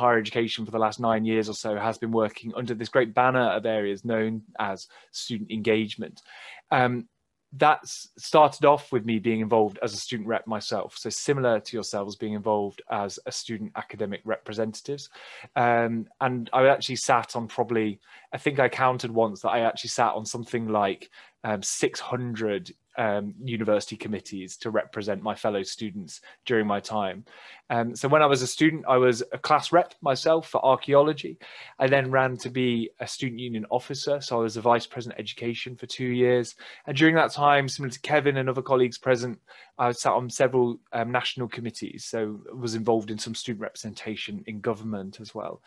higher education for the last nine years or so has been working under this great banner of areas known as student engagement. Um, that's started off with me being involved as a student rep myself. So similar to yourselves being involved as a student academic representatives. Um, and I actually sat on probably, I think I counted once that I actually sat on something like um, 600 um, university committees to represent my fellow students during my time. Um, so when I was a student, I was a class rep myself for archaeology. I then ran to be a student union officer. So I was a vice president education for two years. And during that time, similar to Kevin and other colleagues present, I sat on several um, national committees. So was involved in some student representation in government as well.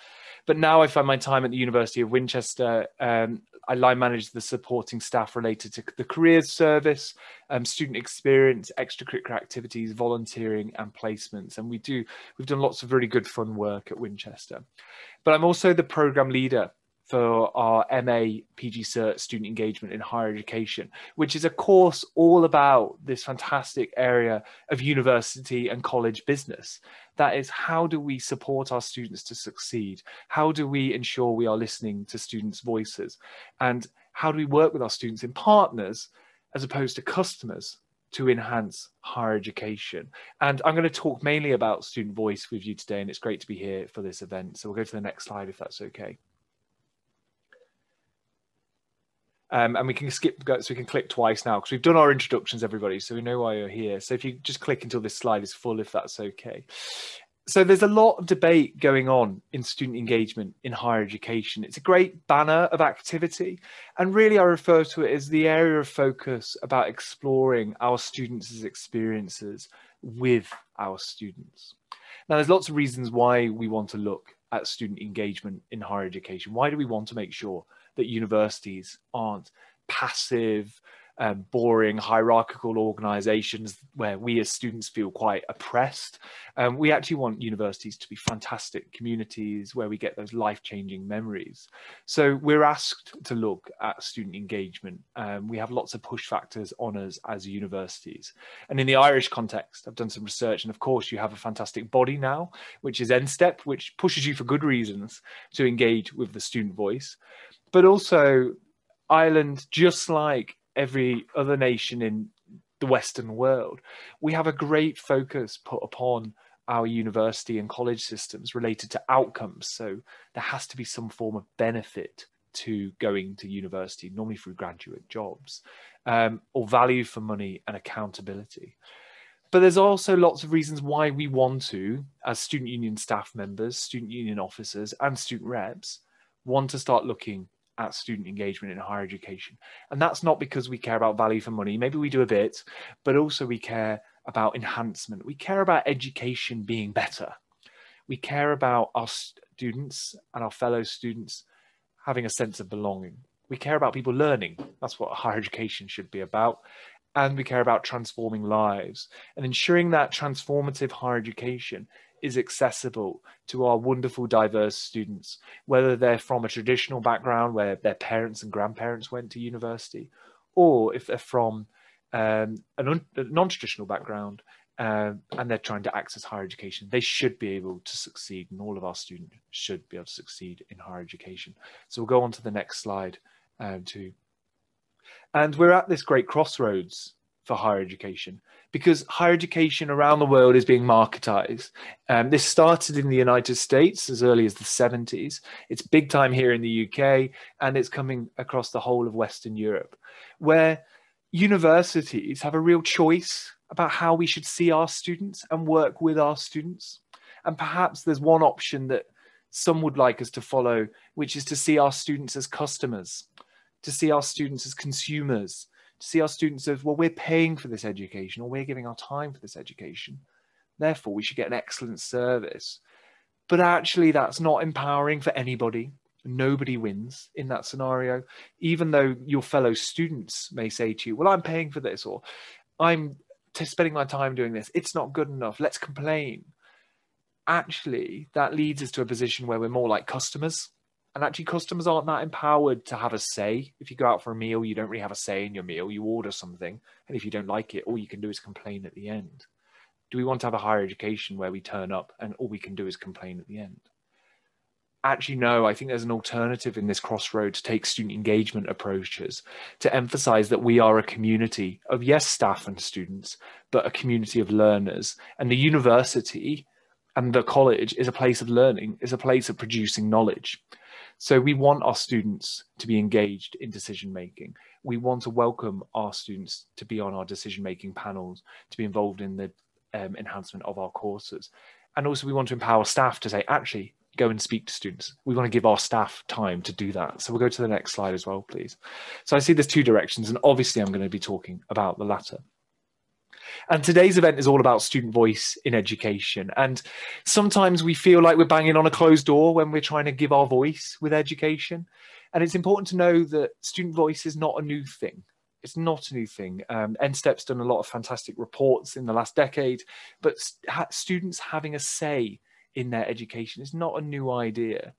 But now I find my time at the University of Winchester um, I line manage the supporting staff related to the careers service, um, student experience, extracurricular activities, volunteering, and placements. And we do we've done lots of really good fun work at Winchester. But I'm also the program leader for our MA PG Cert student engagement in higher education, which is a course all about this fantastic area of university and college business. That is, how do we support our students to succeed? How do we ensure we are listening to students' voices? And how do we work with our students in partners as opposed to customers to enhance higher education. And I'm going to talk mainly about student voice with you today, and it's great to be here for this event. So we'll go to the next slide if that's okay. Um, and we can skip, so we can click twice now because we've done our introductions, everybody. So we know why you're here. So if you just click until this slide is full, if that's okay. So there's a lot of debate going on in student engagement in higher education. It's a great banner of activity. And really, I refer to it as the area of focus about exploring our students' experiences with our students. Now, there's lots of reasons why we want to look at student engagement in higher education. Why do we want to make sure that universities aren't passive, um, boring, hierarchical organizations where we as students feel quite oppressed. Um, we actually want universities to be fantastic communities where we get those life changing memories. So we're asked to look at student engagement. Um, we have lots of push factors on us as universities. And in the Irish context, I've done some research, and of course, you have a fantastic body now, which is NSTEP, which pushes you for good reasons to engage with the student voice but also Ireland, just like every other nation in the Western world, we have a great focus put upon our university and college systems related to outcomes. So there has to be some form of benefit to going to university, normally through graduate jobs, um, or value for money and accountability. But there's also lots of reasons why we want to, as student union staff members, student union officers, and student reps, want to start looking at student engagement in higher education. And that's not because we care about value for money. Maybe we do a bit, but also we care about enhancement. We care about education being better. We care about our students and our fellow students having a sense of belonging. We care about people learning. That's what higher education should be about. And we care about transforming lives and ensuring that transformative higher education is accessible to our wonderful diverse students, whether they're from a traditional background where their parents and grandparents went to university, or if they're from um, a non-traditional background uh, and they're trying to access higher education, they should be able to succeed, and all of our students should be able to succeed in higher education. So we'll go on to the next slide um, too. And we're at this great crossroads for higher education because higher education around the world is being marketized. Um, this started in the United States as early as the 70s. It's big time here in the UK and it's coming across the whole of Western Europe, where universities have a real choice about how we should see our students and work with our students. And perhaps there's one option that some would like us to follow, which is to see our students as customers, to see our students as consumers, to see our students as well we're paying for this education or we're giving our time for this education. Therefore we should get an excellent service. But actually that's not empowering for anybody. Nobody wins in that scenario. Even though your fellow students may say to you well i'm paying for this or i'm spending my time doing this. It's not good enough. Let's complain. Actually that leads us to a position where we're more like customers and actually, customers aren't that empowered to have a say. If you go out for a meal, you don't really have a say in your meal. You order something, and if you don't like it, all you can do is complain at the end. Do we want to have a higher education where we turn up and all we can do is complain at the end? actually, no, I think there's an alternative in this crossroad to take student engagement approaches to emphasize that we are a community of, yes, staff and students, but a community of learners. And the university and the college is a place of learning, is a place of producing knowledge. So we want our students to be engaged in decision making. We want to welcome our students to be on our decision making panels, to be involved in the um, enhancement of our courses. And also we want to empower staff to say, actually, go and speak to students. We want to give our staff time to do that. So we'll go to the next slide as well, please. So I see there's two directions, and obviously I'm going to be talking about the latter. And today's event is all about student voice in education. And sometimes we feel like we're banging on a closed door when we're trying to give our voice with education. And it's important to know that student voice is not a new thing. It's not a new thing. Um, NSTEP's done a lot of fantastic reports in the last decade, but st students having a say in their education is not a new idea.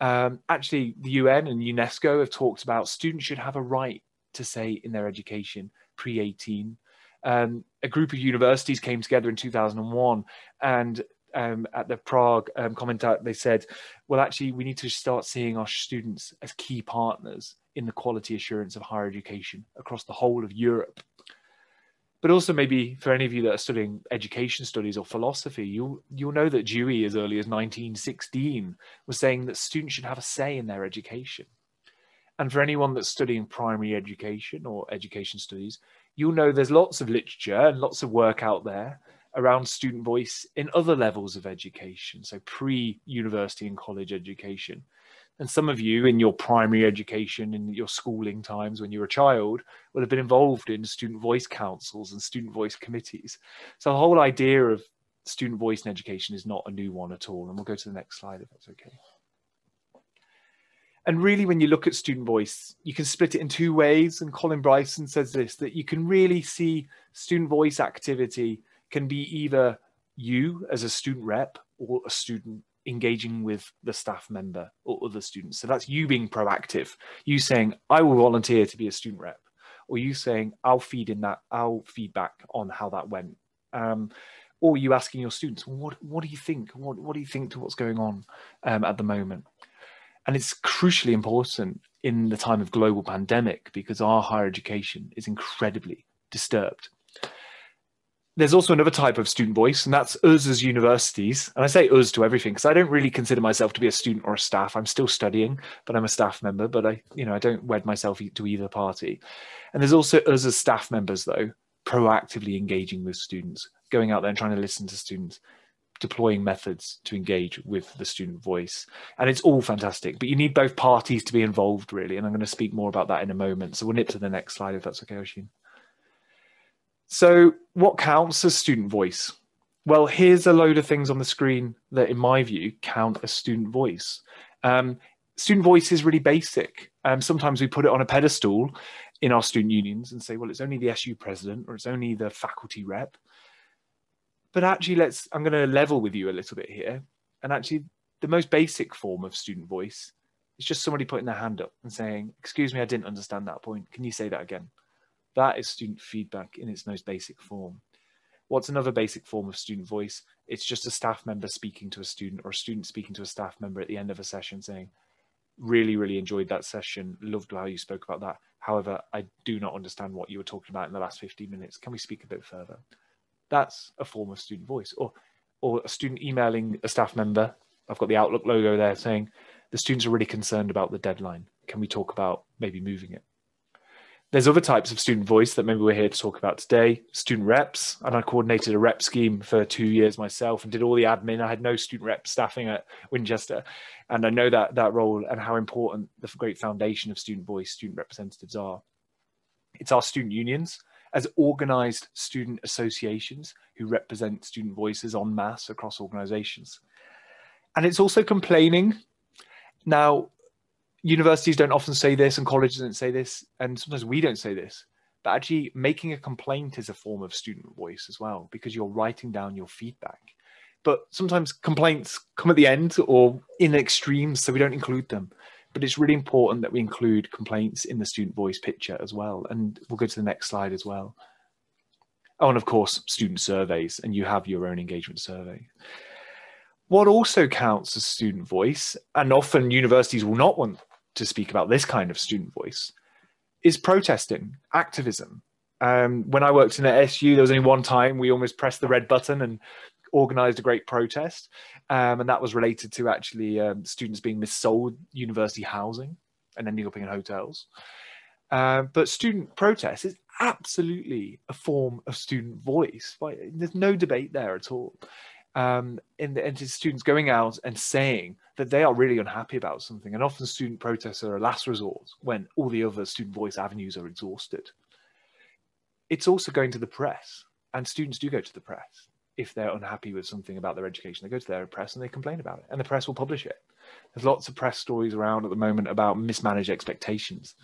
Um, actually, the UN and UNESCO have talked about students should have a right to say in their education pre 18. Um, a group of universities came together in 2001 and um, at the Prague um, out, they said, well, actually, we need to start seeing our students as key partners in the quality assurance of higher education across the whole of Europe. But also maybe for any of you that are studying education studies or philosophy, you'll, you'll know that Dewey, as early as 1916, was saying that students should have a say in their education. And for anyone that's studying primary education or education studies, you'll know there's lots of literature and lots of work out there around student voice in other levels of education, so pre-university and college education. And some of you in your primary education, in your schooling times when you were a child, will have been involved in student voice councils and student voice committees. So the whole idea of student voice in education is not a new one at all. And we'll go to the next slide if that's okay. And really, when you look at student voice, you can split it in two ways. And Colin Bryson says this, that you can really see student voice activity can be either you as a student rep or a student engaging with the staff member or other students. So that's you being proactive, you saying, I will volunteer to be a student rep, or you saying, I'll feed in that, I'll feedback on how that went. Um, or you asking your students, what, what do you think? What, what do you think to what's going on um, at the moment? And it's crucially important in the time of global pandemic because our higher education is incredibly disturbed there's also another type of student voice, and that's us as universities. And I say us to everything because I don't really consider myself to be a student or a staff. I'm still studying, but I'm a staff member. But I, you know, I don't wed myself to either party. And there's also us as staff members, though, proactively engaging with students, going out there and trying to listen to students, deploying methods to engage with the student voice. And it's all fantastic, but you need both parties to be involved, really. And I'm going to speak more about that in a moment. So we'll nip to the next slide if that's okay, Oisin. So, what counts as student voice? Well, here's a load of things on the screen that, in my view, count as student voice. Um, student voice is really basic. Um, sometimes we put it on a pedestal in our student unions and say, well, it's only the SU president or it's only the faculty rep. But actually, let's, I'm going to level with you a little bit here. And actually, the most basic form of student voice is just somebody putting their hand up and saying, excuse me, I didn't understand that point. Can you say that again? That is student feedback in its most basic form. What's another basic form of student voice? It's just a staff member speaking to a student or a student speaking to a staff member at the end of a session saying, really, really enjoyed that session. Loved how you spoke about that. However, I do not understand what you were talking about in the last 15 minutes. Can we speak a bit further? That's a form of student voice. Or, or a student emailing a staff member. I've got the Outlook logo there saying, the students are really concerned about the deadline. Can we talk about maybe moving it? There's other types of student voice that maybe we're here to talk about today. Student reps, and I coordinated a rep scheme for two years myself and did all the admin. I had no student rep staffing at Winchester, and I know that that role and how important the great foundation of student voice, student representatives are. It's our student unions as organized student associations who represent student voices en masse across organizations. And it's also complaining. Now, universities don't often say this and colleges don't say this and sometimes we don't say this but actually making a complaint is a form of student voice as well because you're writing down your feedback but sometimes complaints come at the end or in extremes so we don't include them but it's really important that we include complaints in the student voice picture as well and we'll go to the next slide as well oh and of course student surveys and you have your own engagement survey what also counts as student voice, and often universities will not want to speak about this kind of student voice, is protesting, activism. Um, when I worked in at SU, there was only one time we almost pressed the red button and organized a great protest. Um, and that was related to actually um, students being missold university housing and ending up in hotels. Uh, but student protest is absolutely a form of student voice. There's no debate there at all. Um, and, and students going out and saying that they are really unhappy about something. And often student protests are a last resort when all the other student voice avenues are exhausted. It's also going to the press, and students do go to the press if they're unhappy with something about their education. They go to their press and they complain about it, and the press will publish it. There's lots of press stories around at the moment about mismanaged expectations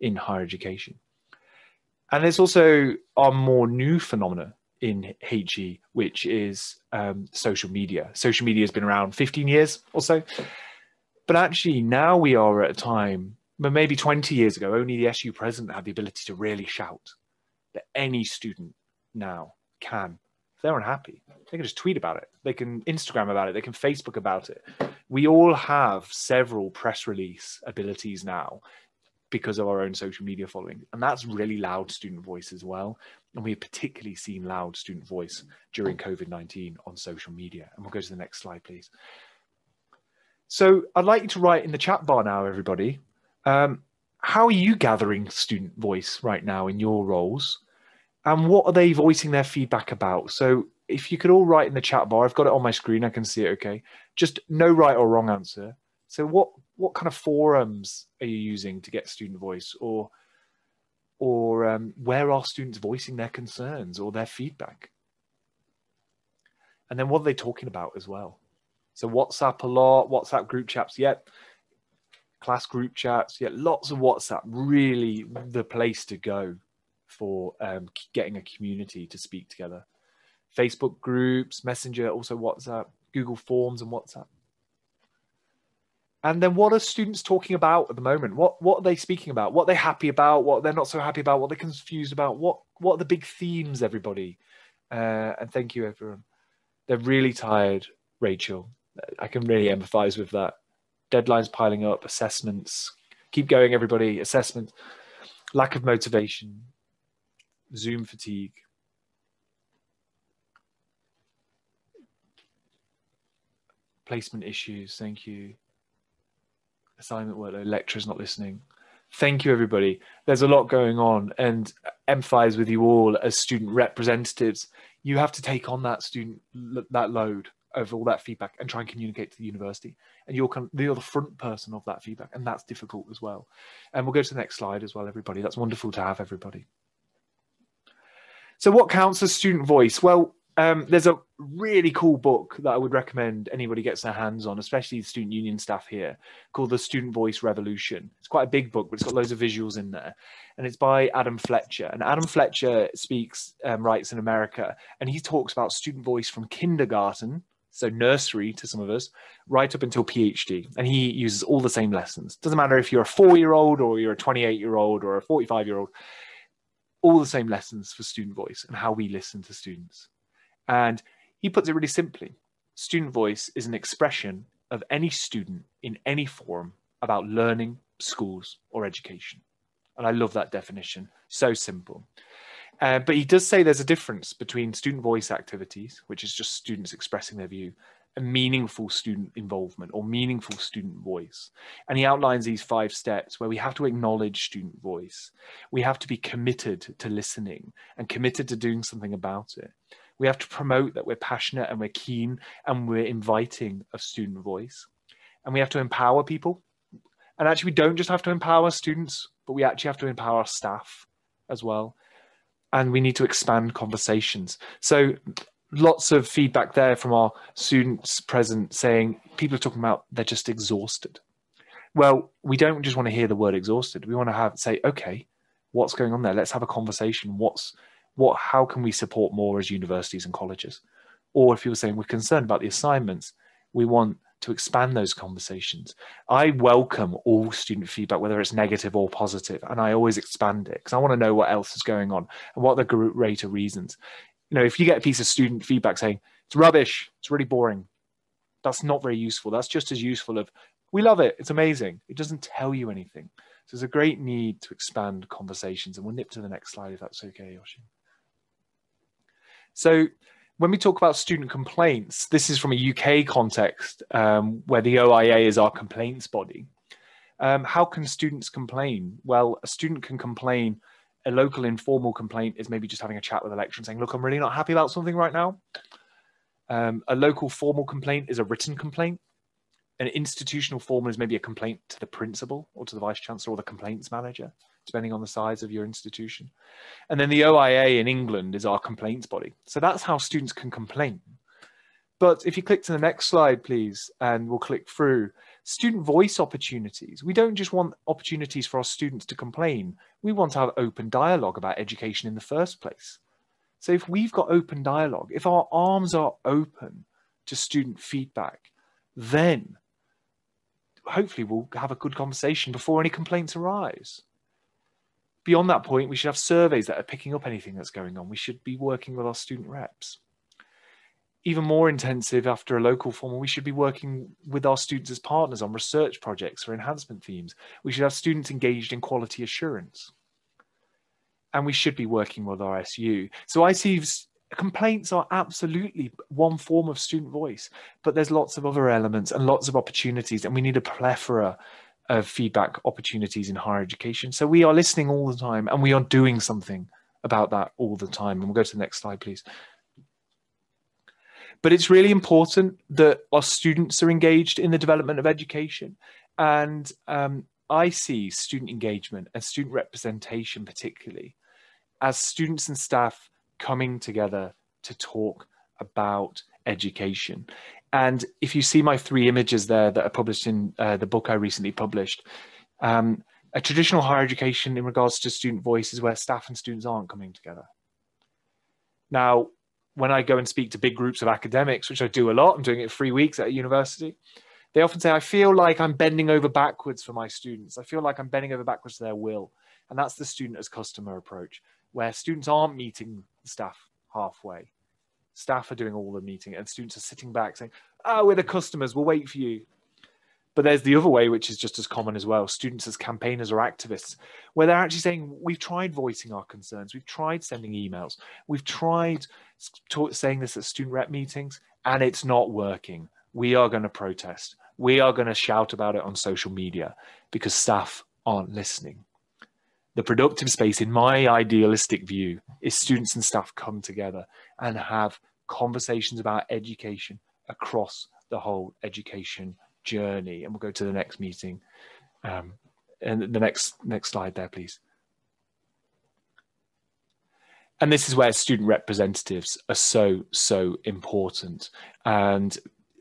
in higher education. And there's also a more new phenomena in HE, which is um, social media. Social media has been around 15 years or so. But actually, now we are at a time, maybe 20 years ago, only the SU president had the ability to really shout that any student now can. If they're unhappy, they can just tweet about it. They can Instagram about it. They can Facebook about it. We all have several press release abilities now because of our own social media following. And that's really loud student voice as well. And we've particularly seen loud student voice during COVID 19 on social media. And we'll go to the next slide, please. So I'd like you to write in the chat bar now, everybody. Um, how are you gathering student voice right now in your roles? And what are they voicing their feedback about? So if you could all write in the chat bar, I've got it on my screen, I can see it okay. Just no right or wrong answer. So what what kind of forums are you using to get student voice or or um, where are students voicing their concerns or their feedback? And then what are they talking about as well? So WhatsApp a lot, WhatsApp group chats, yet class group chats, yeah, lots of WhatsApp, really the place to go for um, getting a community to speak together. Facebook groups, Messenger, also WhatsApp, Google Forms and WhatsApp. And then what are students talking about at the moment? What what are they speaking about? What are they happy about? What they're not so happy about? What they're confused about? What what are the big themes, everybody? Uh, and thank you, everyone. They're really tired, Rachel. I can really empathize with that. Deadlines piling up, assessments. Keep going, everybody. Assessments. lack of motivation, Zoom fatigue. Placement issues. Thank you assignment workload, lecturers not listening. Thank you, everybody. There's a lot going on, and empathize with you all as student representatives. You have to take on that student that load of all that feedback and try and communicate to the university. And you're you're the front person of that feedback, and that's difficult as well. And we'll go to the next slide as well, everybody. That's wonderful to have everybody. So, what counts as student voice? Well, um, there's a really cool book that I would recommend anybody gets their hands on, especially the student union staff here, called The Student Voice Revolution. It's quite a big book, but it's got loads of visuals in there. And it's by Adam Fletcher. And Adam Fletcher speaks, um, writes in America, and he talks about student voice from kindergarten, so nursery to some of us, right up until PhD. And he uses all the same lessons. Doesn't matter if you're a four year old or you're a 28 year old or a 45 year old, all the same lessons for student voice and how we listen to students. And he puts it really simply student voice is an expression of any student in any form about learning, schools, or education. And I love that definition. So simple. Uh, but he does say there's a difference between student voice activities, which is just students expressing their view, meaningful student involvement or meaningful student voice. And he outlines these five steps where we have to acknowledge student voice. We have to be committed to listening and committed to doing something about it. We have to promote that we're passionate and we're keen and we're inviting of student voice. And we have to empower people. And actually, we don't just have to empower students, but we actually have to empower staff as well. And we need to expand conversations. So, lots of feedback there from our students present saying people are talking about they're just exhausted. Well, we don't just want to hear the word exhausted. We want to have say, okay, what's going on there? Let's have a conversation. What's what how can we support more as universities and colleges or if you're saying we're concerned about the assignments we want to expand those conversations i welcome all student feedback whether it's negative or positive and i always expand it because i want to know what else is going on and what the greater reasons you know if you get a piece of student feedback saying it's rubbish it's really boring That's not very useful. That's just as useful of, we love it. It's amazing. It doesn't tell you anything. So there's a great need to expand conversations. And we'll nip to the next slide if that's okay, Yoshi. So when we talk about student complaints, this is from a UK context um, where the OIA is our complaints body. Um, how can students complain? Well, a student can complain. A local informal complaint is maybe just having a chat with a lecturer and saying, look, I'm really not happy about something right now. Um, a local formal complaint is a written complaint. An institutional formal is maybe a complaint to the principal or to the vice chancellor or the complaints manager, depending on the size of your institution. And then the OIA in England is our complaints body. So that's how students can complain. But if you click to the next slide, please, and we'll click through student voice opportunities. We don't just want opportunities for our students to complain. We want to have open dialogue about education in the first place. So if we've got open dialogue, if our arms are open to student feedback, then hopefully we'll have a good conversation before any complaints arise. Beyond that point, we should have surveys that are picking up anything that's going on. We should be working with our student reps. Even more intensive after a local formal, we should be working with our students as partners on research projects or enhancement themes. We should have students engaged in quality assurance and we should be working with our SU. So I see complaints are absolutely one form of student voice, but there's lots of other elements and lots of opportunities, and we need a plethora of feedback opportunities in higher education. So we are listening all the time, and we are doing something about that all the time. And we'll go to the next slide, please. But it's really important that our students are engaged in the development of education. And um, I see student engagement and student representation, particularly, as students and staff coming together to talk about education. And if you see my three images there that are published in uh, the book I recently published, um, a traditional higher education in regards to student voice is where staff and students aren't coming together. Now, when I go and speak to big groups of academics, which I do a lot, I'm doing it three weeks at a university, they often say, I feel like I'm bending over backwards for my students. I feel like I'm bending over backwards to their will. And that's the student as customer approach where students aren't meeting staff halfway. Staff are doing all the meeting and students are sitting back saying, oh, we're the customers, we'll wait for you. But there's the other way, which is just as common as well. Students as campaigners or activists, where they're actually saying, we've tried voicing our concerns. We've tried sending emails. We've tried saying this at student rep meetings and it's not working. We are going to protest. We are going to shout about it on social media because staff aren't listening the productive space, in my idealistic view, is students and staff come together and have conversations about education across the whole education journey. And we'll go to the next meeting. Um, and the next next slide there, please. And this is where student representatives are so, so important. And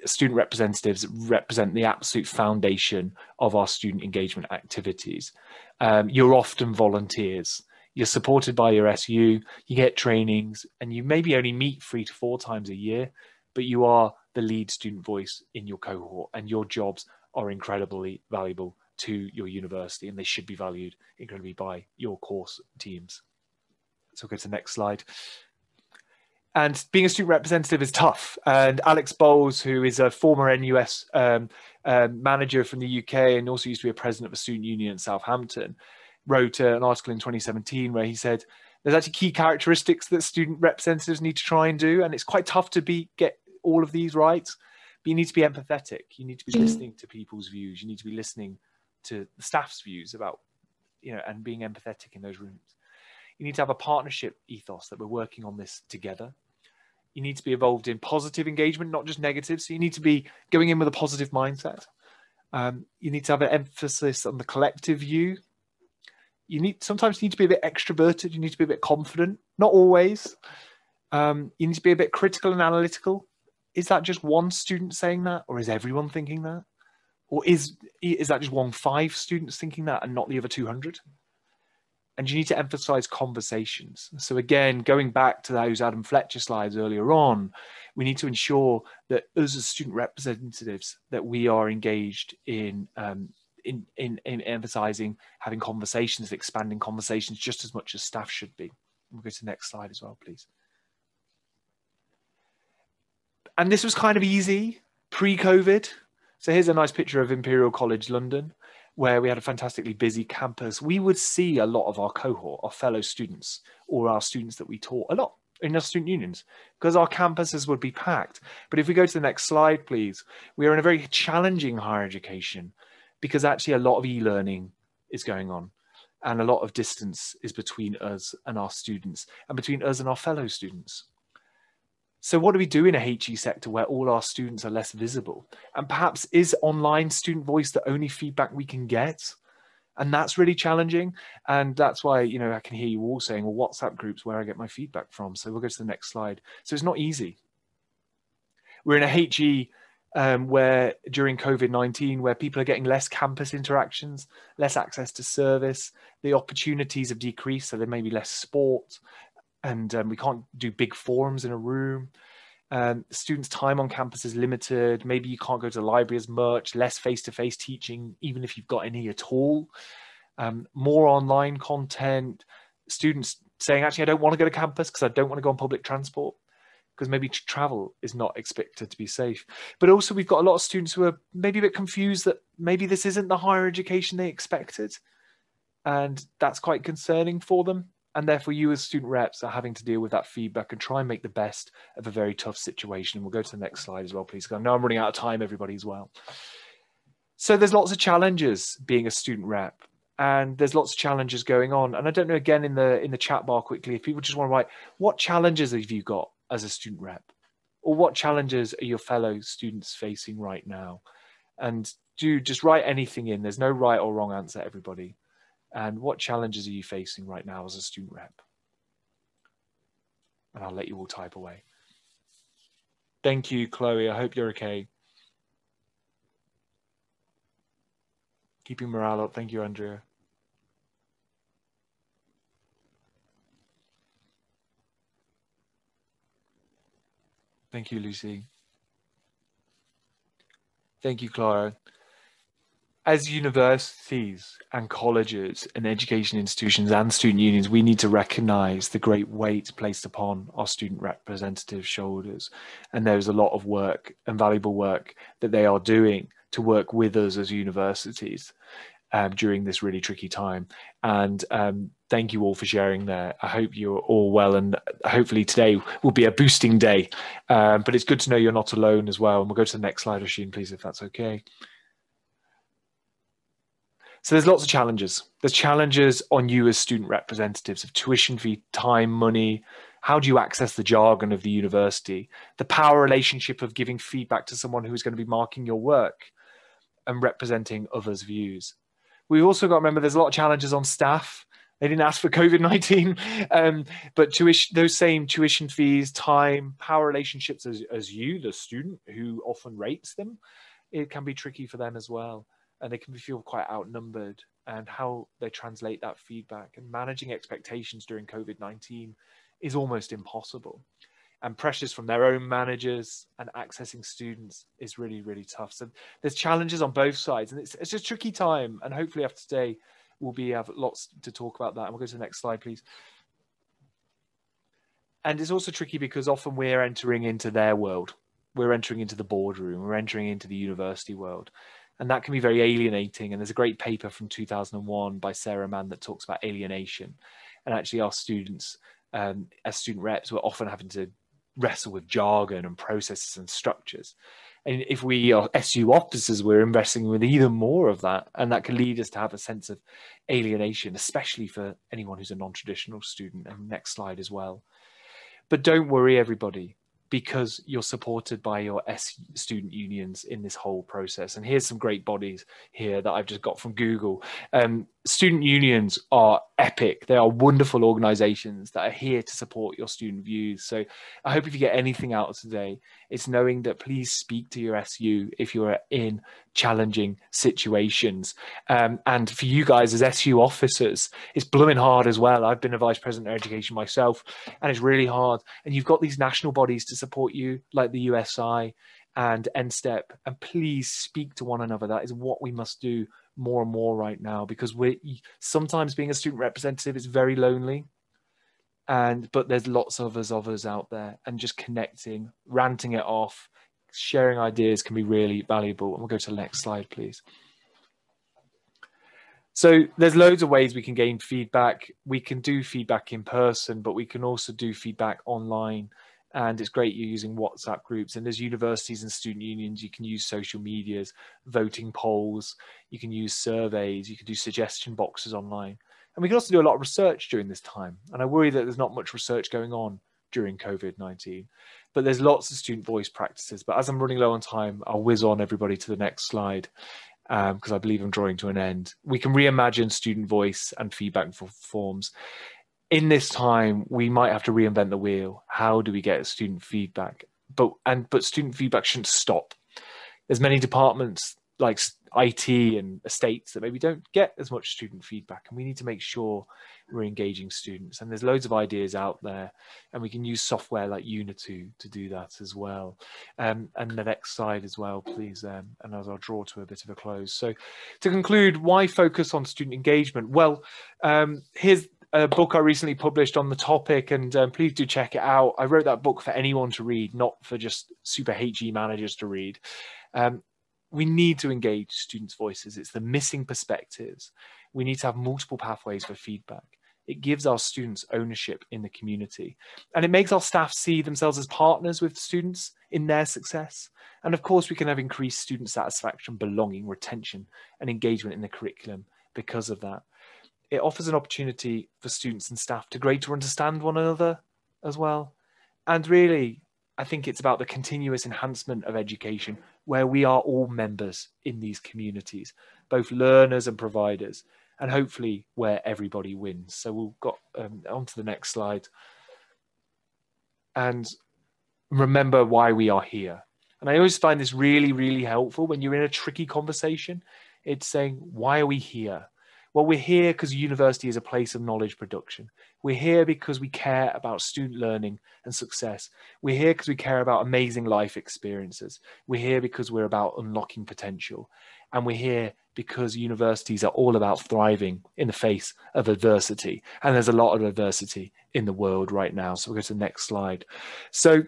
student representatives represent the absolute foundation of our student engagement activities. Um, you're often volunteers. You're supported by your SU, you get trainings, and you maybe only meet three to four times a year, but you are the lead student voice in your cohort, and your jobs are incredibly valuable to your university, and they should be valued incredibly by your course teams. So we'll go to the next slide and being a student representative is tough. And Alex Bols, who is a former NUS um, um, manager from the UK and also used to be a president of a student union in Southampton, wrote uh, an article in 2017 where he said there's actually key characteristics that student representatives need to try and do, and it's quite tough to be get all of these right. But you need to be empathetic. You need to be listening to people's views. You need to be listening to the staff's views about, you know, and being empathetic in those rooms. You need to have a partnership ethos that we're working on this together. You need to be involved in positive engagement, not just negative. So you need to be going in with a positive mindset. Um, you need to have an emphasis on the collective view. You need sometimes you need to be a bit extroverted. You need to be a bit confident. Not always. Um, you need to be a bit critical and analytical. Is that just one student saying that, or is everyone thinking that, or is is that just one five students thinking that and not the other two hundred? and you need to emphasize conversations. So again, going back to those Adam Fletcher slides earlier on, we need to ensure that us as student representatives that we are engaged in um, in, in, in emphasizing having conversations, expanding conversations just as much as staff should be. We'll go to the next slide as well, please. And this was kind of easy Pre-COVID, so here's a nice picture of Imperial College London, where we had a fantastically busy campus. We would see a lot of our cohort, our fellow students, or our students that we taught a lot in our student unions because our campuses would be packed. But if we go to the next slide, please, we are in a very challenging higher education because actually a lot of e-learning is going on and a lot of distance is between us and our students and between us and our fellow students. So what do we do in a HE sector where all our students are less visible? And perhaps is online student voice the only feedback we can get? And that's really challenging. And that's why, you know, I can hear you all saying, well, WhatsApp groups where I get my feedback from. So we'll go to the next slide. So it's not easy. We're in a HE um, where during COVID-19, where people are getting less campus interactions, less access to service, the opportunities have decreased. So there may be less sport, and um, we can't do big forums in a room. Um, students' time on campus is limited. Maybe you can't go to the library as much, less face-to-face teaching, even if you've got any at all. Um, more online content. Students saying, actually, I don't want to go to campus because I don't want to go on public transport because maybe travel is not expected to be safe. But also we've got a lot of students who are maybe a bit confused that maybe this isn't the higher education they expected. And that's quite concerning for them and therefore you as student reps are having to deal with that feedback and try and make the best of a very tough situation. And we'll go to the next slide as well, please. I know I'm running out of time, everybody, as well. So there's lots of challenges being a student rep and there's lots of challenges going on. And I don't know, again, in the in the chat bar quickly, if people just want to write, what challenges have you got as a student rep? Or what challenges are your fellow students facing right now? And do just write anything in. There's no right or wrong answer, everybody. And what challenges are you facing right now as a student rep? And I'll let you all type away. Thank you, Chloe. I hope you're okay. Keeping morale up. Thank you, Andrea. Thank you, Lucy. Thank you, Clara as universities and colleges and education institutions and student unions, we need to recognize the great weight placed upon our student representative shoulders. And there's a lot of work and valuable work that they are doing to work with us as universities um, during this really tricky time. And um, thank you all for sharing there. I hope you're all well, and hopefully today will be a boosting day. Um, but it's good to know you're not alone as well. And we'll go to the next slide, Oisin, please, if that's okay. So there's lots of challenges. There's challenges on you as student representatives of tuition fee, time, money. How do you access the jargon of the university? The power relationship of giving feedback to someone who's going to be marking your work and representing others' views. We've also got to remember there's a lot of challenges on staff. They didn't ask for COVID 19, um, but tuition, those same tuition fees, time, power relationships as, as you, the student who often rates them, it can be tricky for them as well and they can feel quite outnumbered and how they translate that feedback and managing expectations during covid-19 is almost impossible. And pressures from their own managers and accessing students is really really tough. So there's challenges on both sides and it's, it's a tricky time and hopefully after today we'll be have lots to talk about that and we'll go to the next slide please. And it's also tricky because often we're entering into their world. We're entering into the boardroom we're entering into the university world and that can be very alienating. And there's a great paper from 2001 by Sarah Mann that talks about alienation. And actually, our students, um, as student reps, were often having to wrestle with jargon and processes and structures. And if we are SU officers, we're investing with even more of that. And that can lead us to have a sense of alienation, especially for anyone who's a non traditional student. And next slide as well. But don't worry, everybody because you're supported by your S student unions in this whole process. And here's some great bodies here that I've just got from Google. Um, student unions are epic. They are wonderful organizations that are here to support your student views. So I hope if you get anything out of today, it's knowing that please speak to your SU if you're in challenging situations. Um, and for you guys as SU officers, it's blooming hard as well. I've been a vice president of education myself, and it's really hard. And you've got these national bodies to support you, like the USI and NSTEP. And please speak to one another. That is what we must do more and more right now because we're sometimes being a student representative is very lonely and but there's lots of us of us out there and just connecting ranting it off sharing ideas can be really valuable. And we'll go to the next slide, please. So there's loads of ways we can gain feedback. We can do feedback in person, but we can also do feedback online. And it's great you're using WhatsApp groups. And there's universities and student unions. You can use social medias, voting polls. You can use surveys. You can do suggestion boxes online. And we can also do a lot of research during this time. And I worry that there's not much research going on during COVID 19. But there's lots of student voice practices. But as I'm running low on time, I'll whiz on everybody to the next slide because um, I believe I'm drawing to an end. We can reimagine student voice and feedback forms. In this time, we might have to reinvent the wheel. How do we get student feedback? But and but student feedback shouldn't stop. There's many departments like IT and estates that maybe don't get as much student feedback, and we need to make sure we're engaging students. And there's loads of ideas out there, and we can use software like Unitu to do that as well. Um, and the next slide as well, please. Um, and as I'll draw to a bit of a close. So, to conclude, why focus on student engagement? Well, um, here's a book I recently published on the topic, and um, please do check it out. I wrote that book for anyone to read, not for just super HE managers to read. Um, we need to engage students' voices. It's the missing perspectives. We need to have multiple pathways for feedback. It gives our students ownership in the community. And it makes our staff see themselves as partners with students in their success. And of course, we can have increased student satisfaction, belonging, retention, and engagement in the curriculum because of that. It offers an opportunity for students and staff to greater understand one another as well. And really, I think it's about the continuous enhancement of education where we are all members in these communities, both learners and providers and hopefully where everybody wins. So we'll got um, on to the next slide. And remember why we are here. And I always find this really, really helpful when you're in a tricky conversation. It's saying, why are we here? Well, we're here because university is a place of knowledge production. We're here because we care about student learning and success. We're here because we care about amazing life experiences. We're here because we're about unlocking potential. And we're here because universities are all about thriving in the face of adversity. And there's a lot of adversity in the world right now. So we'll go to the next slide. So,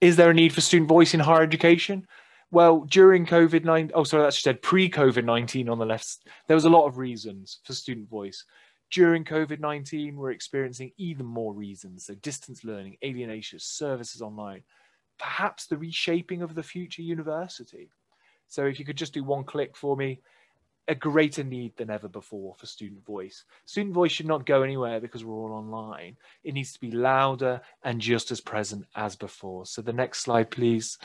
is there a need for student voice in higher education? Well, during COVID 19, oh, sorry, that's just said pre COVID 19 on the left, there was a lot of reasons for student voice. During COVID 19, we're experiencing even more reasons. So, distance learning, alienation, services online, perhaps the reshaping of the future university. So if you could just do one click for me, a greater need than ever before for student voice. Student voice should not go anywhere because we're all online. It needs to be louder and just as present as before. So the next slide, please.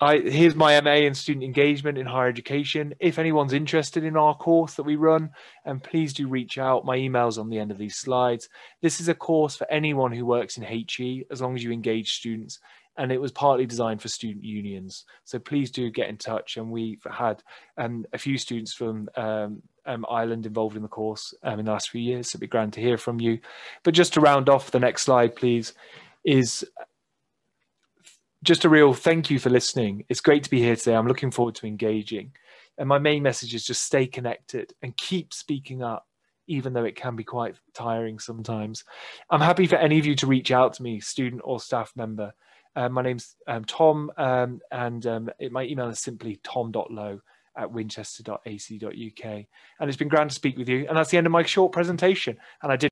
I, here's my MA in student engagement in higher education. If anyone's interested in our course that we run, and please do reach out. My email's on the end of these slides. This is a course for anyone who works in HE, as long as you engage students and it was partly designed for student unions. So please do get in touch. And we've had um, a few students from um, um, Ireland involved in the course um, in the last few years. So it'd be grand to hear from you. But just to round off, the next slide, please, is just a real thank you for listening. It's great to be here today. I'm looking forward to engaging. And my main message is just stay connected and keep speaking up even though it can be quite tiring sometimes. I'm happy for any of you to reach out to me, student or staff member, uh, my name's um, Tom, um, and um, it, my email is simply tom.lowe at winchester.ac.uk. And it's been grand to speak with you. And that's the end of my short presentation. And I did